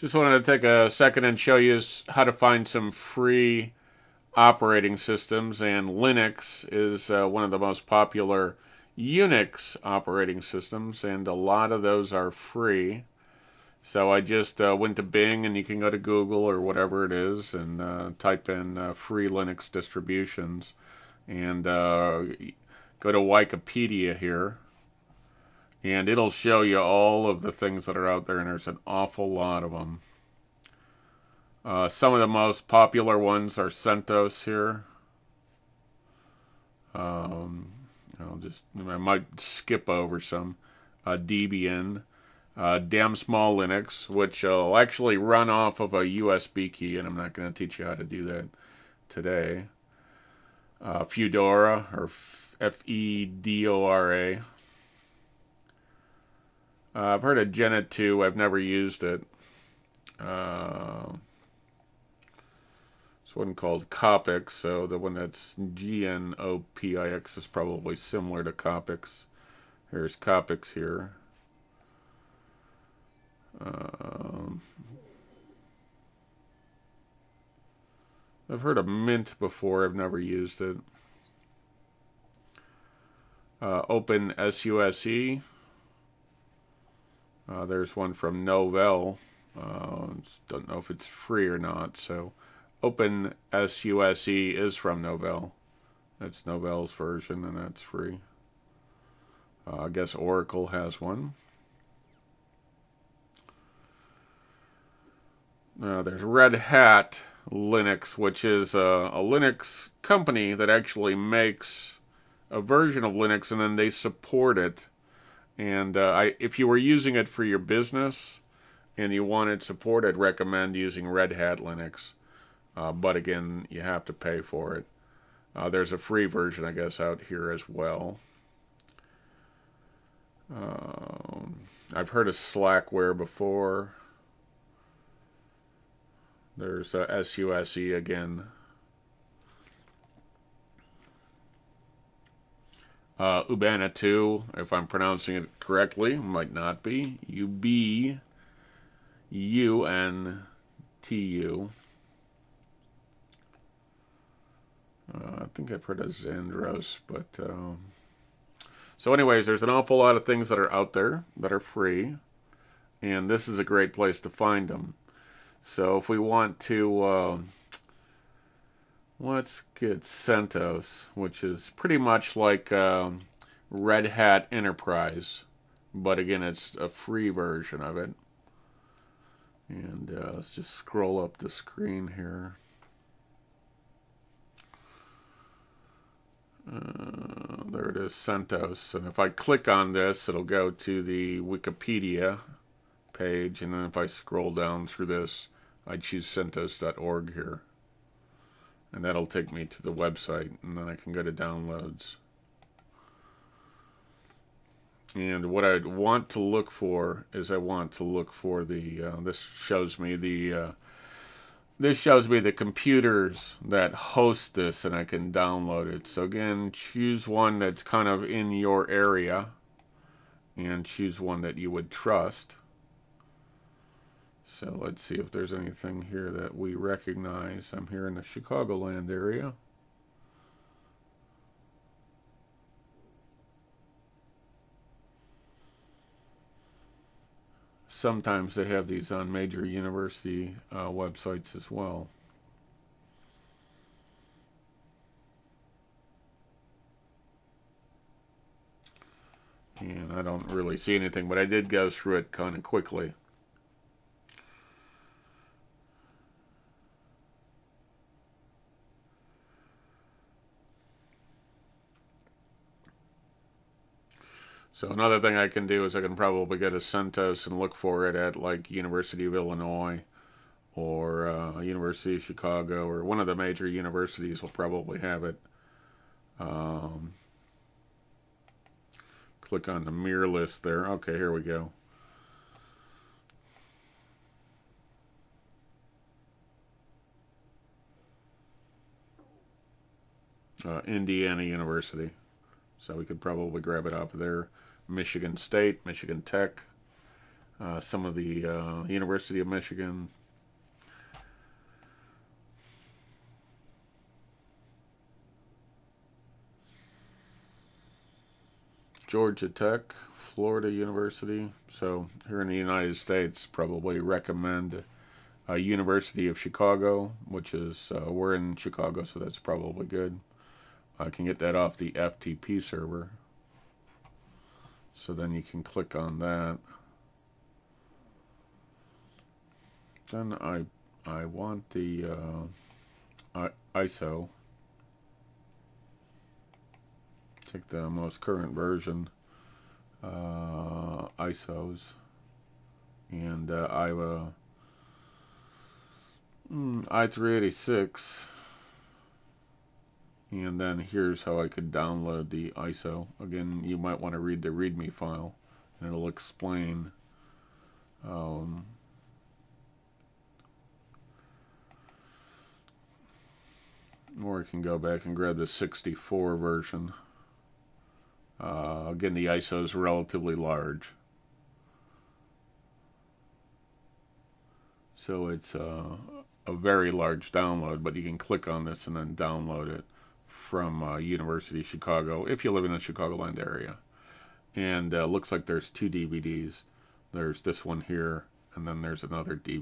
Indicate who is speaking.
Speaker 1: Just wanted to take a second and show you how to find some free operating systems, and Linux is uh, one of the most popular Unix operating systems, and a lot of those are free. So I just uh, went to Bing, and you can go to Google or whatever it is, and uh, type in uh, free Linux distributions, and uh, go to Wikipedia here and it'll show you all of the things that are out there, and there's an awful lot of them. Uh, some of the most popular ones are CentOS here. Um, I'll just, I might skip over some. Uh, Debian, uh, Damn Small Linux, which will actually run off of a USB key, and I'm not going to teach you how to do that today. Uh, Fedora, or F E D O R A, uh, I've heard of Gentoo. I've never used it. Uh, it's one called Knoppix, so the one that's G-N-O-P-I-X is probably similar to Knoppix. Here's Knoppix here. Um, I've heard of Mint before. I've never used it. Uh, Open SUSE. Uh, there's one from Novell. Uh, don't know if it's free or not. So Open SUSE is from Novell. That's Novell's version, and that's free. Uh, I guess Oracle has one. Uh, there's Red Hat Linux, which is a, a, Linux company that actually makes a version of Linux and then they support it and uh, I, if you were using it for your business and you wanted support, I'd recommend using Red Hat Linux. Uh, but again, you have to pay for it. Uh, there's a free version, I guess, out here as well. Um, I've heard of Slackware before. There's uh, SUSE again. Uh, Ubuntu, if I'm pronouncing it correctly, might not be. U B U N T U. Uh, I think I've heard of Xandros, but um, so, anyways, there's an awful lot of things that are out there that are free, and this is a great place to find them. So, if we want to. Uh, Let's get CentOS, which is pretty much like um, Red Hat Enterprise, but again, it's a free version of it. And uh, let's just scroll up the screen here. Uh, there it is, CentOS. And if I click on this, it'll go to the Wikipedia page. And then if I scroll down through this, I choose CentOS.org here and that'll take me to the website and then I can go to downloads. And what I'd want to look for is I want to look for the uh, this shows me the uh, this shows me the computers that host this and I can download it. So again choose one that's kind of in your area and choose one that you would trust so let's see if there's anything here that we recognize. I'm here in the Chicagoland area. Sometimes they have these on major university uh, websites as well. And I don't really see anything, but I did go through it kind of quickly. So another thing I can do is I can probably get a CentOS and look for it at like University of Illinois or uh, University of Chicago or one of the major universities will probably have it. Um, click on the mirror list there. Okay, here we go. Uh, Indiana University. So we could probably grab it off there. Michigan State, Michigan Tech, uh, some of the uh, University of Michigan. Georgia Tech, Florida University. So here in the United States, probably recommend uh, University of Chicago, which is uh, we're in Chicago, so that's probably good. I can get that off the FTP server. So then you can click on that. Then I I want the uh, ISO. Take the most current version uh, ISOs, and uh, I uh, mm, i386 and then here's how I could download the ISO again you might want to read the readme file and it'll explain um, or I can go back and grab the 64 version. Uh, again the ISO is relatively large. So it's uh, a very large download but you can click on this and then download it from uh, University of Chicago if you live in the Chicagoland area. And uh, looks like there's two DVDs. There's this one here, and then there's another DVD.